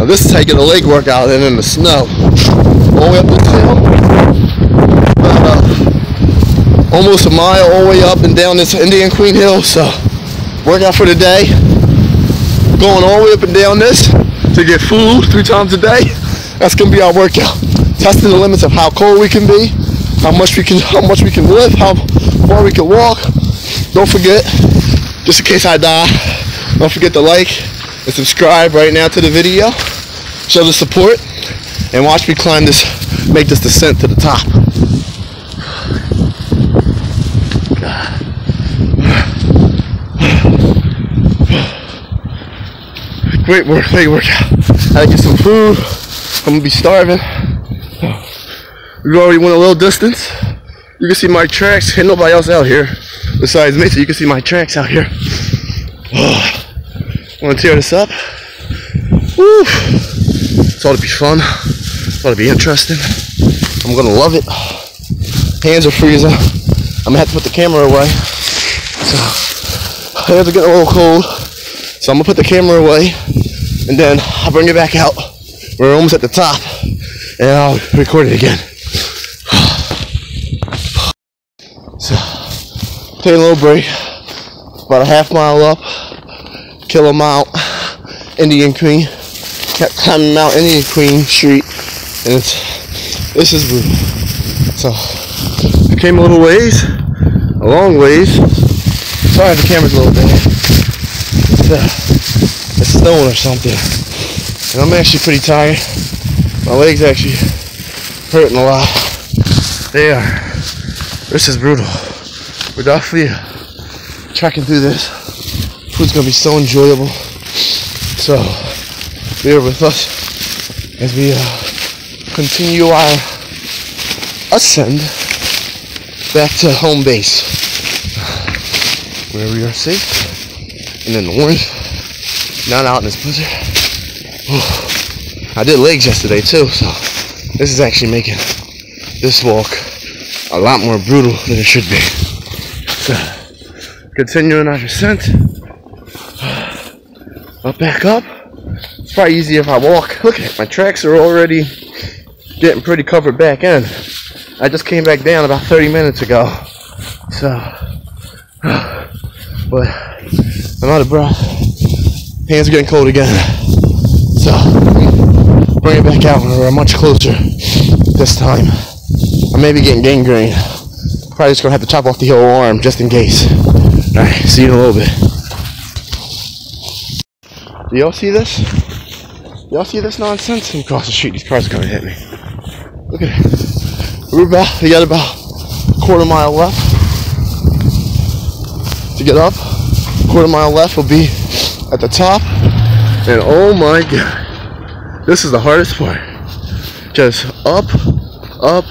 Now this is taking a leg workout in in the snow. All the way up this hill. About, uh, almost a mile all the way up and down this Indian Queen Hill. So workout for the day. Going all the way up and down this to get food three times a day. That's gonna be our workout. Testing the limits of how cold we can be, how much we can how much we can lift, how far we can walk. Don't forget, just in case I die, don't forget to like and subscribe right now to the video. Show the support and watch me climb this, make this descent to the top. Great work, leg workout. I get some food. I'm gonna be starving. We already went a little distance. You can see my tracks. Ain't nobody else out here besides me, so you can see my tracks out here. I'm gonna tear this up. Woo. It's ought to be fun. It's ought to be interesting. I'm gonna love it. Hands are freezing. I'm gonna have to put the camera away. So hands are getting a little cold. So I'm gonna put the camera away and then I'll bring it back out. We're almost at the top and I'll record it again. So take a little break. About a half mile up, Killer Mount, Indian Queen. Kept climbing Mount Indian Queen Street and it's this is brutal. So I came a little ways, a long ways. Sorry the camera's a little bit. It's, uh, it's snowing or something. And I'm actually pretty tired. My legs actually hurting a lot. They are. This is brutal. We're definitely trekking through this. Food's gonna be so enjoyable. So bear with us as we uh, continue our ascend back to home base where we are safe and in the warmth, not out in this blizzard. I did legs yesterday too, so this is actually making this walk a lot more brutal than it should be. So, continuing our descent, up back up. It's probably easier if I walk. Look at it, my tracks are already getting pretty covered back in. I just came back down about 30 minutes ago. So, but I'm out of breath. Hands are getting cold again. So, bring it back out when we're much closer this time. I may be getting gangrene. Probably just gonna have to chop off the whole arm just in case. Alright, see you in a little bit. Do y'all see this? Y'all see this nonsense? Oh, I'm across the street, these cars are gonna hit me. Look at it. We're about, we got about a quarter mile left to get up. A Quarter mile left will be at the top. And oh my god, this is the hardest part. Just up, up,